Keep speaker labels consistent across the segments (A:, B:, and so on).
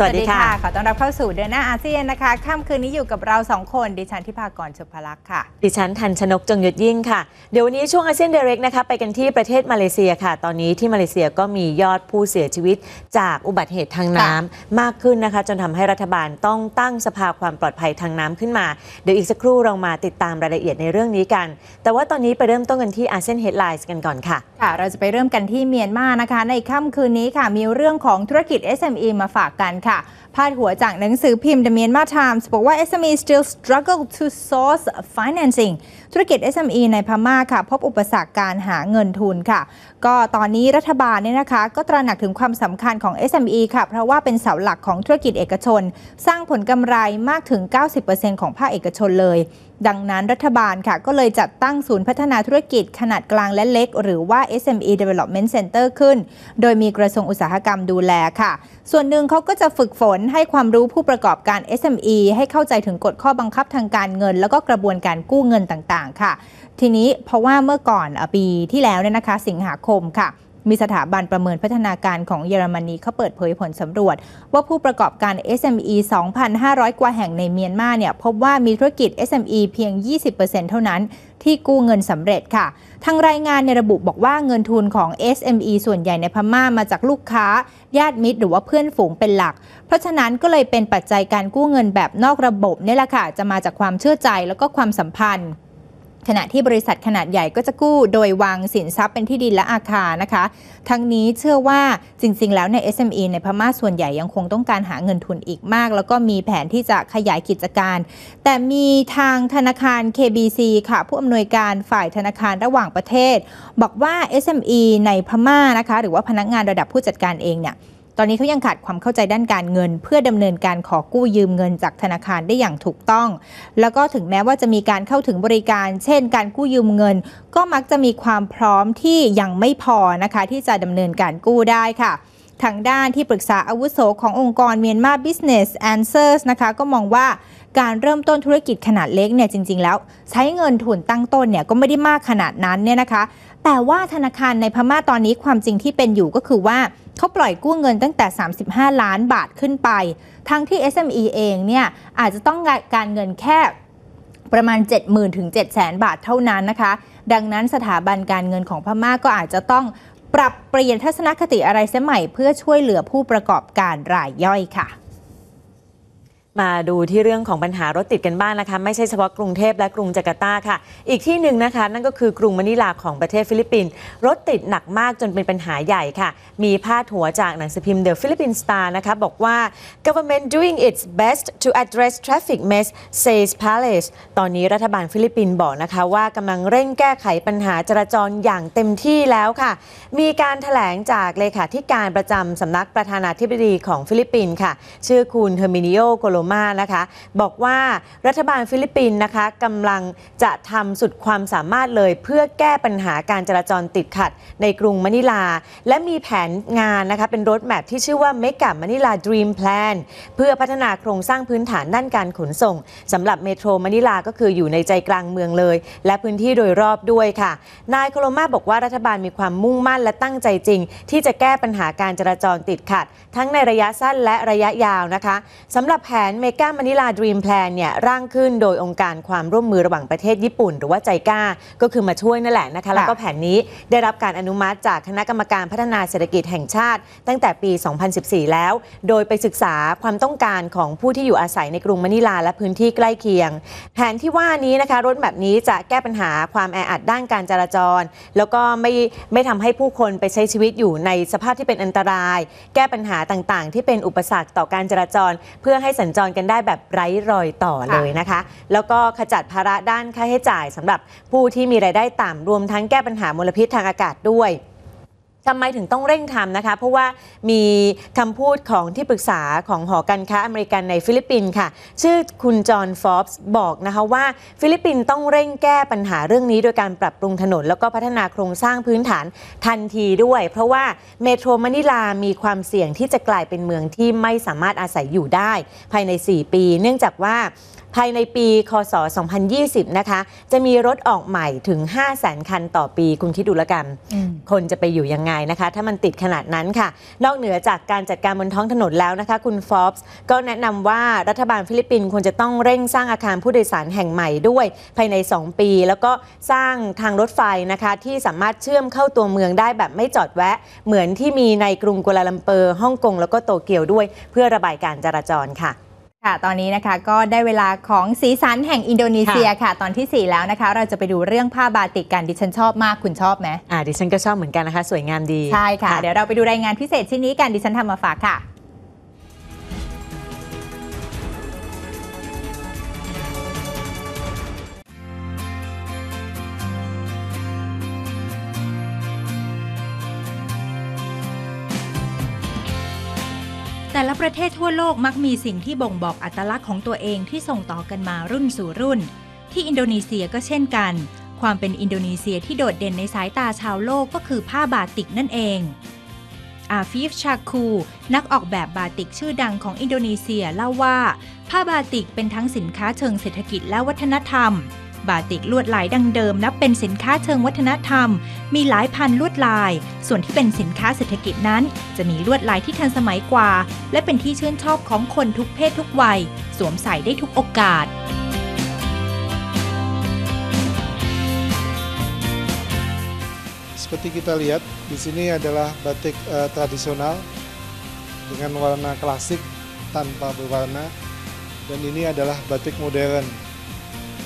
A: สวัสดีค่ะ
B: ขอต้อนรับเข้าสู่เดือนหน้าอาเซียนนะคะค่ำคืนนี้อยู่กับเราสองคน ดิฉันทิพากรชุพลักษ์ค่ะ
A: ดิฉันทันชนกจงยศยิ่งค่ะ เดี๋ยววันนี้ช่วงอาเซียนเดเร็กนะคะไปกันที่ประเทศมาเลเซียค่ะ ตอนนี้ที่มาเลเซียก็มียอดผู้เสียชีวิต จากอุบัติเหตุทางน้ำมากขึ้นนะคะ จนทำให้รัฐบาลต้องตั้งสภาความปลอดภัยทางน้ำขึ้นมา เดี๋ยวอีกสักครู่เรามาติดตามรายละเอียดในเรื่องนี้กัน แต่ว่าตอนนี้ไปเริ่มต้นกันที่อาเซียนเฮดไลน์กันก่อนค่ะ
B: ค่ะ เราจะไปเริ่มกันที่เมียนมานะคะ ในค่ำคืนนี้ค่ะมีเรื่องของธุรกิจ SME มาฝากกันค่ะพาดหัวจากหนังสือพิมพ์ The Myanmar Times บอกว่า SME still struggle to source financing ธุรกิจ SME ในพม่าค่ะ พบอุปสรรคการหาเงินทุนค่ะ ก็ตอนนี้รัฐบาลเนี่ยนะคะ ก็ตระหนักถึงความสำคัญของ SME ค่ะ เพราะว่าเป็นเสาหลักของธุรกิจเอกชน สร้างผลกำไรมากถึง 90%ของภาคเอกชนเลย ดังนั้นรัฐบาลค่ะก็เลยจัดตั้งศูนย์พัฒนาธุรกิจขนาดกลางและเล็ก หรือว่า SME Development Center ขึ้น โดยมีกระทรวงอุตสาหกรรมดูแลค่ะ ส่วนหนึ่งเขาก็จะฝึกฝนให้ความรู้ผู้ประกอบการ SME ให้เข้าใจถึงกฎข้อบังคับทางการเงิน แล้วก็กระบวนการกู้เงินต่างๆ ค่ะ ทีนี้เพราะว่าเมื่อก่อนปีที่แล้วเนี่ยนะคะ สิงหาคมค่ะ มีสถาบันประเมินพัฒนาการของเยอรมนีเขาเปิดเผยผลสำรวจ ว่าผู้ประกอบการ SME 2,500 กว่าแห่งในเมียนมาเนี่ยพบว่ามีธุรกิจ SME เพียง 20%เท่านั้นที่กู้เงินสำเร็จค่ะ ทางรายงานในระบุบอกว่าเงินทุนของ SME ส่วนใหญ่ในพม่ามาจากลูกค้า ญาติมิตรหรือว่าเพื่อนฝูงเป็นหลัก เพราะฉะนั้นก็เลยเป็นปัจจัยการกู้เงินแบบนอกระบบนี่แหละค่ะ จะมาจากความเชื่อใจแล้วก็ความสัมพันธ์ ขณะที่บริษัทขนาดใหญ่ก็จะกู้โดยวางสินทรัพย์เป็นที่ดินและอาคารนะคะ ทั้งนี้เชื่อว่าจริง ๆ แล้วใน SME ในพม่าส่วนใหญ่ยังคงต้องการหาเงินทุนอีกมาก แล้วก็มีแผนที่จะขยายกิจการ แต่มีทางธนาคาร KBC ค่ะ ผู้อำนวยการฝ่ายธนาคารระหว่างประเทศ บอกว่า SME ในพม่านะคะ หรือว่าพนักงานระดับผู้จัดการเองเนี่ย ตอนนี้เขายังขาดความเข้าใจด้านการเงิน เพื่อดำเนินการขอกู้ยืมเงินจากธนาคารได้อย่างถูกต้อง แล้วก็ถึงแม้ว่าจะมีการเข้าถึงบริการ เช่น การกู้ยืมเงิน ก็มักจะมีความพร้อมที่ยังไม่พอนะคะที่จะดำเนินการกู้ได้ค่ะทางด้านที่ปรึกษาอาวุโสขององค์กรเมียนมา Business Answers นะคะก็มองว่าการเริ่มต้นธุรกิจขนาดเล็กเนี่ยจริง ๆ แล้ว ใช้เงินทุนตั้งต้นเนี่ยก็ไม่ได้มากขนาดนั้นเนี่ยนะคะ แต่ว่าธนาคารในพม่าตอนนี้ความจริงที่เป็นอยู่ก็คือว่า เขาปล่อยกู้เงินตั้งแต่ 35 ล้านบาทขึ้นไป ทั้งที่ SME เองเนี่ยอาจจะต้องการเงินแค่ประมาณ 70,000ถึง700,000 บาทเท่านั้นนะคะ ดังนั้นสถาบันการเงินของพม่าก็อาจจะต้องปรับเปลี่ยนทัศนคติอะไรเสียใหม่ เพื่อช่วยเหลือผู้ประกอบการรายย่อยค่ะ
A: มาดูที่เรื่องของปัญหารถติดกันบ้างนะคะ ไม่ใช่เฉพาะกรุงเทพและกรุงจาการ์ตาค่ะ อีกที่หนึ่งนะคะ นั่นก็คือกรุงมะนิลาของประเทศฟิลิปปินส์รถติดหนักมากจนเป็นปัญหาใหญ่ค่ะ มีพาดหัวจากหนังสือพิมพ์ The Philippine Star นะคะ บอกว่า government doing its best to address traffic mess says Palace ตอนนี้รัฐบาลฟิลิปปินส์บอกนะคะ ว่ากำลังเร่งแก้ไขปัญหาจราจรอย่างเต็มที่แล้วค่ะ มีการถแถลงจากเลขาธิการประจำสำนักประธานาธิบดีของฟิลิปปินส์ค่ะ ชื่อคุณเฮอร์มินิโอโคโลมานะคะ บอกว่ารัฐบาลฟิลิปปินส์นะคะกำลังจะทำสุดความสามารถเลยเพื่อแก้ปัญหาการจราจรติดขัดในกรุงมะนิลา และมีแผนงานนะคะเป็น roadmap ที่ชื่อว่า m e g a m a n i l a Dream Plan เพื่อพัฒนาโครงสร้างพื้นฐานด้านการขนส่งสำหรับเมโทรมะนิลาก็คืออยู่ในใจกลางเมืองเลย และพื้นที่โดยรอบด้วยค่ะ นายโคโลมาบอกว่ารัฐบาลมีความมุ่งมั่นและตั้งใจจริง ที่จะแก้ปัญหาการจราจรติดขัด ทั้งในระยะสั้นและระยะยาวนะคะสำหรับแผน Mega Manila Dream Plan เนี่ยร่างขึ้นโดยองค์การความร่วมมือระหว่างประเทศญี่ปุ่น หรือว่า JICA ก็คือมาช่วยนั่นแหละนะคะ แล้วก็แผนนี้ได้รับการอนุมัติจากคณะกรรมการพัฒนาเศรษฐกิจแห่งชาติ ตั้งแต่ปี 2014 แล้ว โดยไปศึกษาความต้องการของผู้ที่อยู่อาศัยในกรุงมะนิลาและพื้นที่ใกล้เคียง แผนที่ว่านี้นะคะ roadmap นี้จะแก้ปัญหาความแออัดด้านการจราจร แล้วก็ไม่ไม่ทำให้ผู้คนไปใช้ชีวิตอยู่ในสภาพที่เป็นอันตราย แก้ปัญหาต่างๆ ที่เป็นอุปสรรคต่อการจราจร เพื่อให้สัญจรกันได้แบบไร้รอยต่อเลยนะคะ แล้วก็ขจัดภาระด้านค่าใช้จ่ายสำหรับผู้ที่มีรายได้ต่ำรวมทั้งแก้ปัญหามลพิษทางอากาศด้วย ทำไมถึงต้องเร่งทำนะคะ เพราะว่ามีคำพูดของที่ปรึกษาของหอการค้าอเมริกันในฟิลิปปินส์ค่ะ ชื่อคุณจอห์นฟอบส์บอกนะคะว่าฟิลิปปินส์ต้องเร่งแก้ปัญหาเรื่องนี้โดยการปรับปรุงถนน แล้วก็พัฒนาโครงสร้างพื้นฐานทันทีด้วย เพราะว่าเมโทรมะนิลามีความเสี่ยงที่จะกลายเป็นเมืองที่ไม่สามารถอาศัยอยู่ได้ ภายใน 4 ปี เนื่องจากว่า ภายในปีคศ 2020 นะคะ จะมีรถออกใหม่ถึง 5 0 0 0 0 0คันต่อปีคุณคิดดูแล้วกัน
C: อืม
A: คนจะไปอยู่ยังไงนะคะ ถ้ามันติดขนาดนั้นค่ะ นอกเหนือจากการจัดการบนท้องถนนแล้วนะคะ คุณฟอบส์ก็แนะนำว่ารัฐบาลฟิลิปปินส์ควรจะต้องเร่งสร้างอาคารผู้โดยสารแห่งใหม่ด้วย ภายใน 2 ปี แล้วก็สร้างทางรถไฟนะคะ ที่สามารถเชื่อมเข้าตัวเมืองได้แบบไม่จอดแวะ เหมือนที่มีในกรุงกัวลาลัมเปอร์ฮ่องกงแล้วก็โตเกียวด้วย เพื่อระบายการจราจรค่ะ
C: ค่ะ ตอนนี้นะคะก็ได้เวลาของสีสันแห่งอินโดนีเซียค่ะ ตอนที่ 4 แล้วนะคะ เราจะไปดูเรื่องผ้าบาติกกันดิฉันชอบมากคุณชอบไหม
A: อ่าดิฉันก็ชอบเหมือนกันนะคะ สวยงามดี
C: ใช่ค่ะ เดี๋ยวเราไปดูรายงานพิเศษชิ้นนี้กันดิฉันทำมาฝากค่ะ
B: แต่ละประเทศทั่วโลกมักมีสิ่งที่บ่งบอกอัตลักษณ์ของตัวเองที่ส่งต่อกันมารุ่นสู่รุ่น ที่อินโดนีเซียก็เช่นกัน ความเป็นอินโดนีเซียที่โดดเด่นในสายตาชาวโลกก็คือผ้าบาติกนั่นเองอาฟิฟชาคู นักออกแบบบาติกชื่อดังของอินโดนีเซียเล่าว่า ผ้าบาติกเป็นทั้งสินค้าเชิงเศรษฐกิจและวัฒนธรรม บาติกลวดลายดังเดิมนับเป็นสินค้าเชิงวัฒนธรรม มีหลายพันลวดลาย ส่วนที่เป็นสินค้าเศรษฐกิจนั้น จะมีลวดลายที่ทันสมัยกว่า และเป็นที่ชื่นชอบของคนทุกเพศทุกวัย สวมใส่ได้ทุกโอกาส
D: Seperti kita lihat, di sini adalah batik eh, tradisional dengan warna klasik tanpa berwarna dan ini adalah batik modern.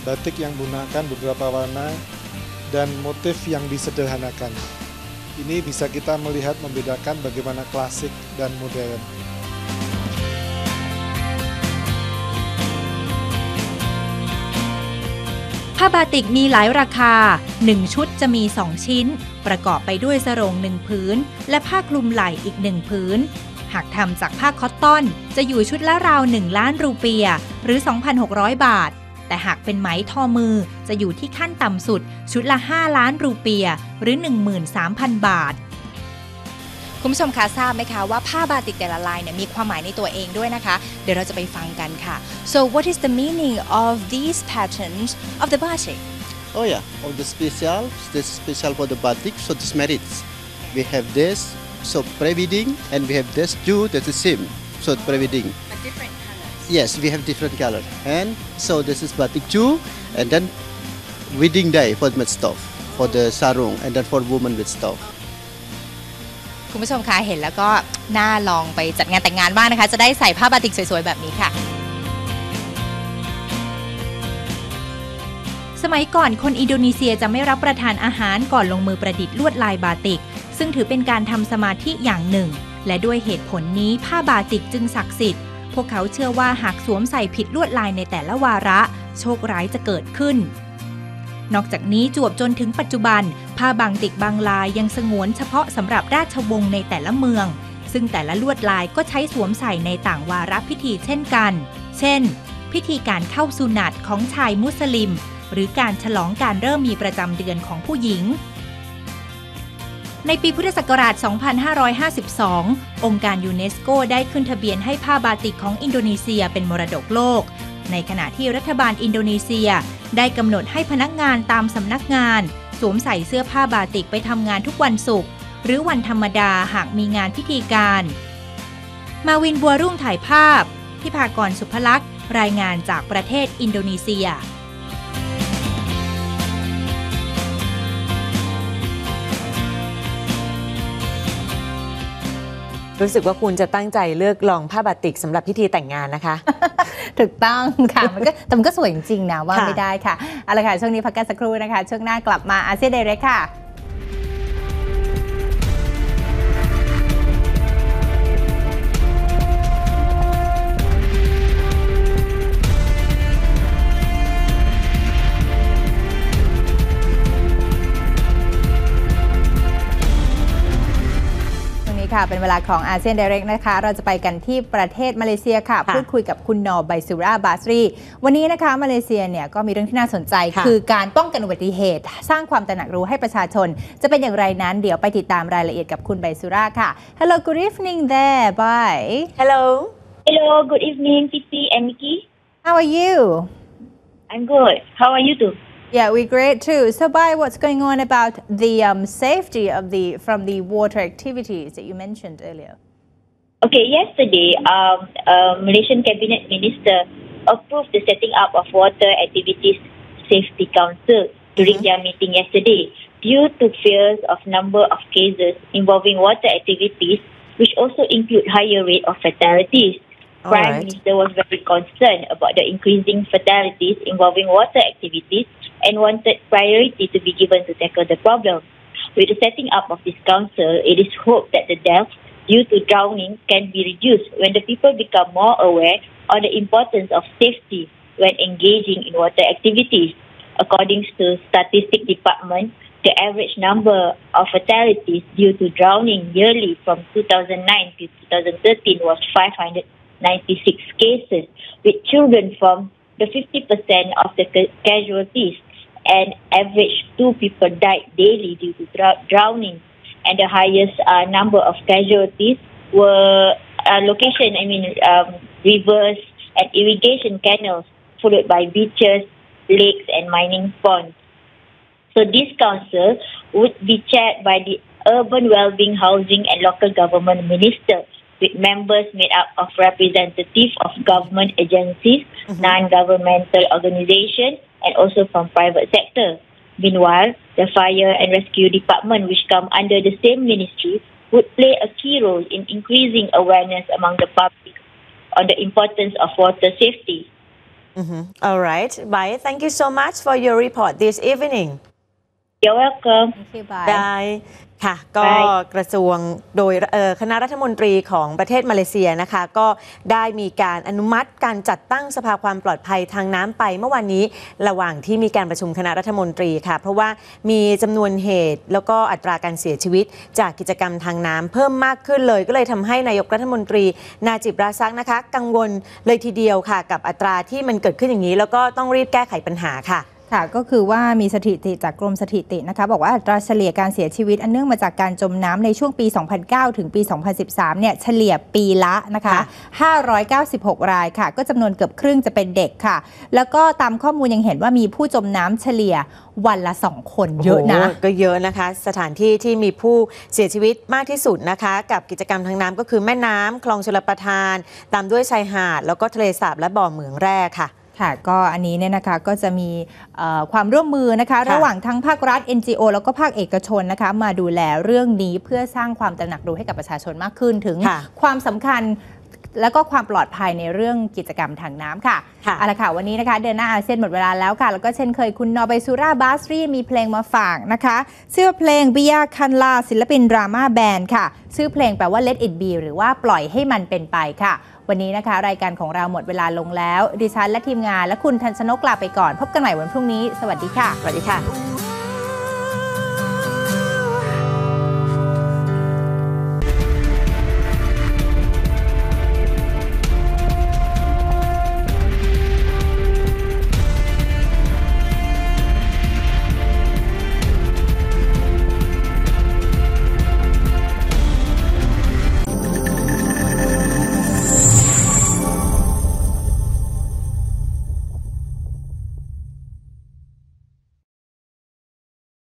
D: Batik yang menggunakan beberapa warna dan motif yang disederhanakan. Ini bisa kita melihat membedakan bagaimana klasik dan modern.
B: ผ้าบาติกมีหลายราคา 1 ชุดจะมี 2 ชิ้น ประกอบไปด้วยสรงหนึ่งผืน และผ้าคลุมไหล่อีกหนึ่งผืน หากทำจากผ้าคอตตอน จะอยู่ชุดละราว 1 ล้านรูเปียหรือ 2,600 บาท แต่หากเป็นไหมทอมือจะอยู่ที่ขั้นต่ำสุด ชุดละ 5 ล้านรูเปีย หรือ 13,000 บาท
C: คุณผู้ชมคะทราบไหมคะว่าผ้าบาติกแต่ละลายเนี่ยมีความหมายในตัวเองด้วยนะคะ เดี๋ยวเราจะไปฟังกันค่ะ so what is the meaning of these patterns of the batik
E: Oh yeah, of the special, this is special for the batik, so this merits. We have this, so pre-wedding, and we have this too, that's the same, so pre-wedding.
C: different colors
E: Yes, we have different color. And so this is batik too, and then wedding day for the stuff, for the sarung, and then for woman with stuff.
C: คุณผู้ชมคะเห็นแล้วก็น่าลองไปจัดงานแต่งงานบ้างนะคะ จะได้ใส่ผ้าบาติกสวยๆ แบบนี้ค่ะ
B: สมัยก่อนคนอินโดนีเซียจะไม่รับประทานอาหารก่อนลงมือประดิษฐ์ลวดลายบาติก ซึ่งถือเป็นการทำสมาธิอย่างหนึ่ง และด้วยเหตุผลนี้ผ้าบาติกจึงศักดิ์สิทธิ์ พวกเขาเชื่อว่าหากสวมใส่ผิดลวดลายในแต่ละวาระ โชคร้ายจะเกิดขึ้น นอกจากนี้จวบจนถึงปัจจุบัน ผ้าบาติกบางลายยังสงวนเฉพาะสำหรับราชวงศ์ในแต่ละเมือง ซึ่งแต่ละลวดลายก็ใช้สวมใส่ในต่างวาระพิธีเช่นกัน เช่น พิธีการเข้าสุนัตของชายมุสลิม หรือการฉลองการเริ่มมีประจำเดือนของผู้หญิง ในปีพุทธศักราช 2552 องค์การยูเนสโกได้ขึ้นทะเบียนให้ผ้าบาติกของอินโดนีเซียเป็นมรดกโลก ในขณะที่รัฐบาลอินโดนีเซียได้กำหนดให้พนักงานตามสำนักงาน สวมใส่เสื้อผ้าบาติกไปทำงานทุกวันศุกร์หรือวันธรรมดาหากมีงานพิธีการ มาวินบัวรุ่งถ่ายภาพที่พากรสุภลักษ์รายงานจากประเทศอินโดนีเซีย
A: รู้สึกว่าคุณจะตั้งใจเลือกลองผ้าบาติกสำหรับพิธีแต่งงานนะคะ
C: ถูกต้องค่ะมันก็แต่มันก็สวยจริงๆนะว่าไม่ได้ค่ะเอาละค่ะช่วงนี้พักกันสักครู่นะคะ ช่วงหน้ากลับมาอาเซียนเดเรกค่ะ เป็นเวลาของอาเซียน i ดเรกนะคะ เราจะไปกันที่ประเทศมาเลเซียค่ะ
A: ค่ะ
C: พูดคุยกับคุณนอร์ไบซูราบาสรี วันนี้นะคะมาเลเซียเนี่ยก็มีเรื่องที่น่าสนใจ
A: ค่ะ
C: คือการป้องกันอุบัติเหตุ สร้างความตระหนักรู้ให้ประชาชน จะเป็นอย่างไรนั้นเดี๋ยวไปติดตามรายละเอียดกับคุณไบซูราค่ะ Hello good evening there bye
A: Hello
F: Hello, good evening, Titi and Nikki.
C: how are you
F: I'm good. How are you too?
B: Yeah, we're great too. So, Bai, what's going on about the um, safety of the from the water activities that you mentioned earlier?
F: Okay, yesterday, um, uh, Malaysian Cabinet Minister approved the setting up of Water Activities Safety Council during their meeting yesterday. Due to fears of number of cases involving water activities, which also include higher rate of fatalities.
A: All
F: Prime
A: right.
F: Minister was very concerned about the increasing fatalities involving water activities and wanted priority to be given to tackle the problem. With the setting up of this council, it is hoped that the deaths due to drowning can be reduced when the people become more aware of the importance of safety when engaging in water activities. According to Statistics Department, the average number of fatalities due to drowning yearly from 2009 to 2013 was 596 cases, with children from the 50% of the casualties and average two people died daily due to drowning. And the highest uh, number of casualties were uh, location, I mean, um, rivers and irrigation canals, followed by beaches, lakes, and mining ponds. So this council would be chaired by the Urban Wellbeing, Housing and Local Government Minister, with members made up of representatives of government agencies, non-governmental organizations, and also from private sector. Meanwhile, the Fire and Rescue Department, which come under the same ministry, would play a key role in increasing awareness among the public on the importance of water safety.
A: Mhm. All right. Bye. Thank you so much for your report this evening.
F: You're welcome.
B: Thank you, Bai.
A: ได้ค่ะก็
F: ได้
A: กระทรวงโดยเอ่อคณะรัฐมนตรีของประเทศมาเลเซียนะคะ ก็ได้มีการอนุมัติการจัดตั้งสภาความปลอดภัยทางน้ำไปเมื่อวานนี้ระหว่างที่มีการประชุมคณะรัฐมนตรีค่ะ เพราะว่ามีจำนวนเหตุ แล้วก็อัตราการเสียชีวิต จากกิจกรรมทางน้ำเพิ่มมากขึ้นเลย ก็เลยทำให้นายกรัฐมนตรี นาจิบราซักนะคะ กังวลเลยทีเดียวค่ะ กับอัตราที่มันเกิดขึ้นอย่างนี้ แล้วก็ต้องรีบแก้ไขปัญหาค่ะ
B: ค่ะก็คือว่ามีสถิติจากกรมสถิตินะคะบอกว่าอัตราเฉลี่ยการเสียชีวิตอันเนื่องมาจากการจมน้ำในช่วงปี 2009 ถึงปี 2013 เนี่ยเฉลี่ยปีละนะคะ 596 รายค่ะ ก็จำนวนเกือบครึ่งจะเป็นเด็กค่ะ แล้วก็ตามข้อมูลยังเห็นว่ามีผู้จมน้ำเฉลี่ยวันละ 2 คนเยอะนะ
A: ก็เยอะนะคะ สถานที่ที่มีผู้เสียชีวิตมากที่สุดนะคะ กับกิจกรรมทางน้ำก็คือแม่น้ำคลองชลประทาน ตามด้วยชายหาด แล้วก็ทะเลสาบและบ่อเหมืองแร่ค่ะ
B: ค่ะก็อันนี้เนี่ยนะคะก็จะมีเอ่อความร่วมมือนะคะ
A: ค่ะ
B: ระหว่างทั้งภาครัฐ NGO แล้วก็ภาคเอกชนนะคะ มาดูแลเรื่องนี้เพื่อสร้างความตระหนักรู้ให้กับประชาชนมากขึ้นถึง
A: ค่ะ
B: ความสำคัญแล้วก็ความปลอดภัยในเรื่องกิจกรรมทางน้ำค่ะ
A: ค่ะ
B: เอาละค่ะ วันนี้นะคะเดือนหน้าอาเซียนหมดเวลาแล้วค่ะ แล้วก็เช่นเคยคุณนอเบซูราบาสรีมีเพลงมาฝากนะคะชื่อเพลงบิยาคันลาศิลปินดราม่าแบนด์ค่ะ ชื่อเพลงแปลว่า Let It Be หรือว่าปล่อยให้มันเป็นไปค่ะ วันนี้นะคะ รายการของเราหมดเวลาลงแล้ว ดิฉันและทีมงานและคุณทันชนกลาไปก่อน พบกันใหม่วันพรุ่งนี้ สวัสดีค่ะ
A: สวัสดีค่ะ